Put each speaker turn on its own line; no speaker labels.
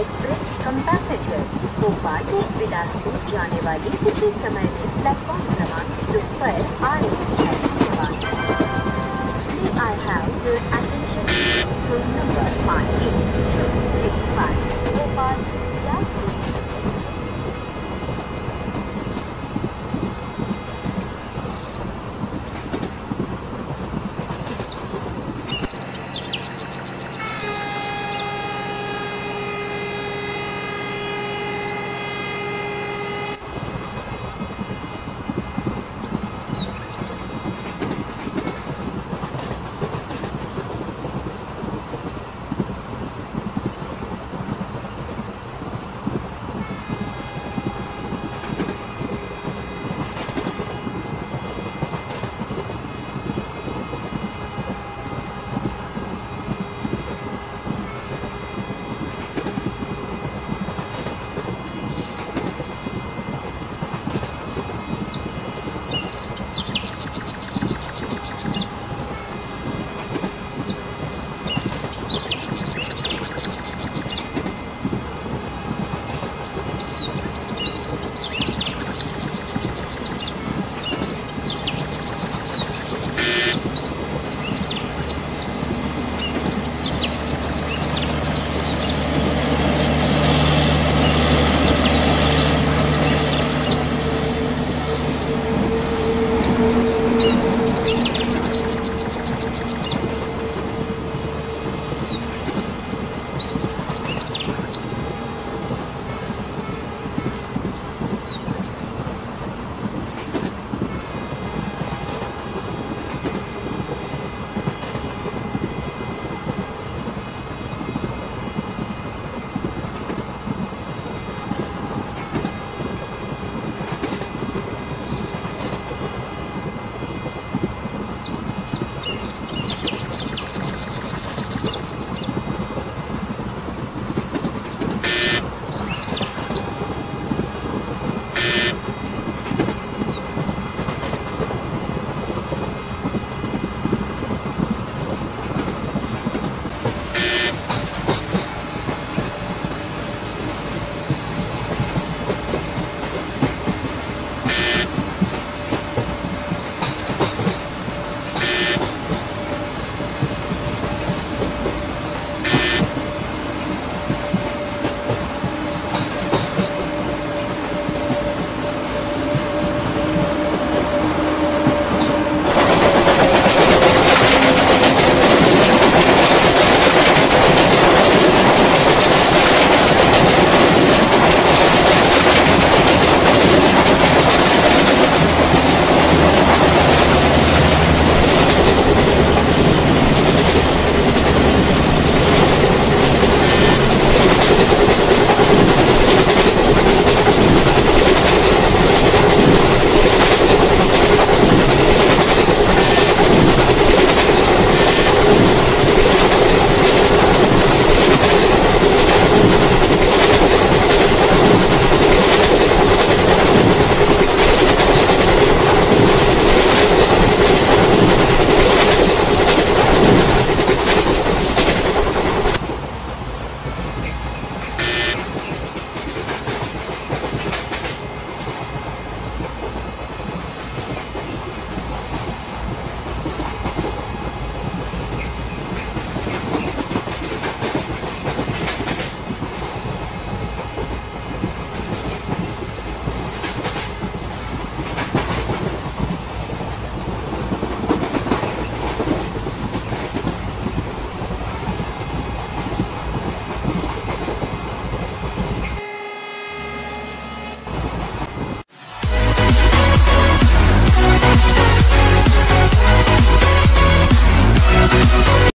express क्षमता से compact Bhopal से बिलासपुर जाने वाली कुछ ही समय में प्लेटफॉर्म क्रमांक पर